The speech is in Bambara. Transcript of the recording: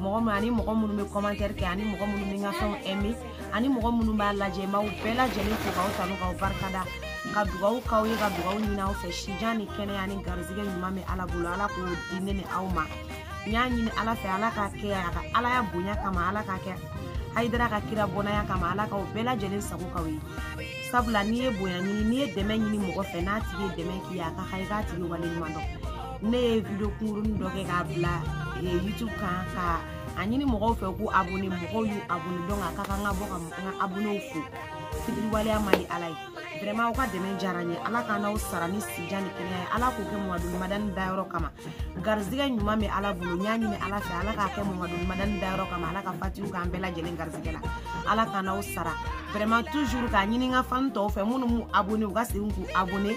mɔgɔ min ani mɔgɔ minnu bɛ kɔmantɛri kɛ ani mɔgɔ minnu bɛ n ka fɛnw ɛmi ani mɔgɔ minnu b'a lajɛ n b'aw bɛɛ lajɛlen fo k'aw tanu k'aw barikada ka dugawu k'aw ye ka dugawu ɲini aw fɛ sijan ni kɛnɛya ni garizigɛ ɲuman bɛ ala bolo ala k'o di ne ni aw ma n y'a ɲini ala fɛ ala k'a kɛ a ka ala ya bonya kama ala k'a kɛ hayidara ka kira bɔnaya kama ala k'aw bɛɛ lajɛlen sago k'aw ye sabula n'i ye bonya ɲini n'i ye dɛmɛ ɲini mɔgɔ fɛ n'a tigi ye dɛmɛ k'i ye a ka ha i k'a tigi waleɲuman dɔn ne ye video kunkurunin dɔ kɛ k'a bila eh, youtube kan ka a ɲini mɔgɔw fɛ ko abone mɔgɔw y'u abone dɔn a ka kan ka bɔ ka n ka abonew fo fitiriwaleya man di ala ye vraiment aw ka dɛmɛ diyara n ye ala ka n'aw sara ni sijan ni kɛnɛya ye ala k'o kɛ mɔgadoni madani dayɔrɔ kama garizigɛ ɲuman bɛ ala bolo n y'a ɲini ala fɛ ala k'a kɛ mɔgadoni madani dayɔrɔ kama ala ka fatiw k'an bɛɛ lajɛlen garizigɛ la ala ka n'aw sara vraiment toujours k'a ɲini n ka fani tɔw fɛ minnu m'u abone u ka segin k'u abone